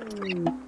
うん。